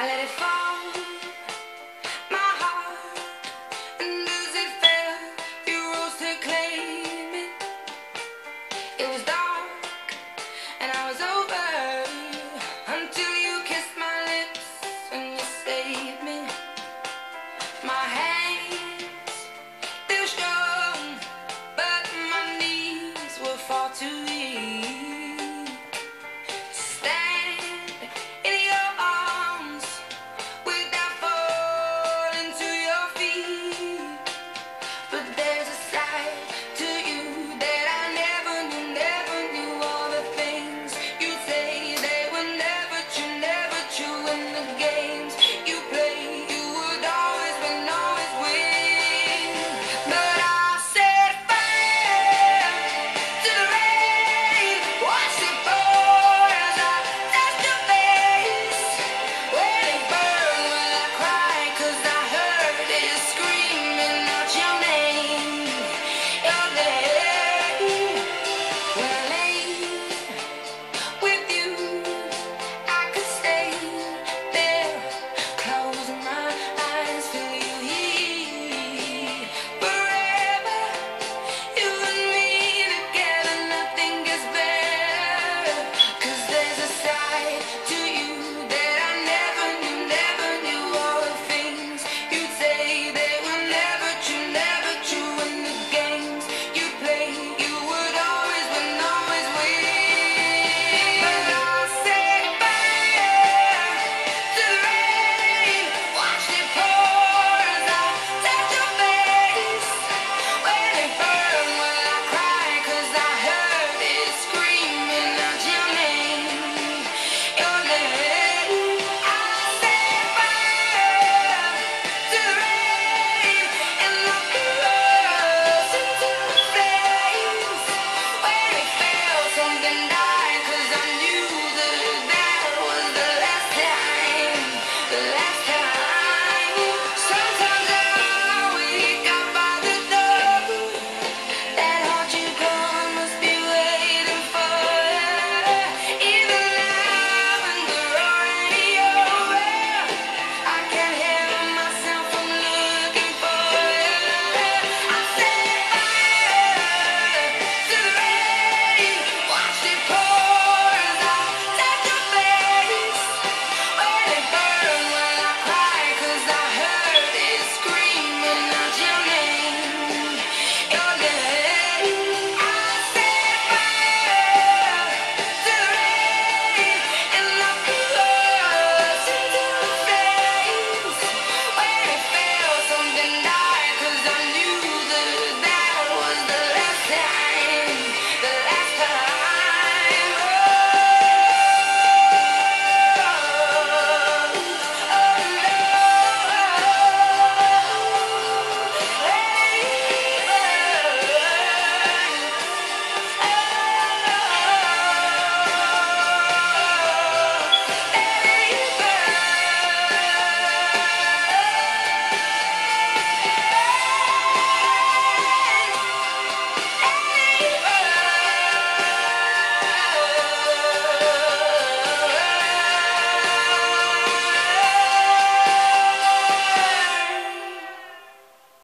I let it fall.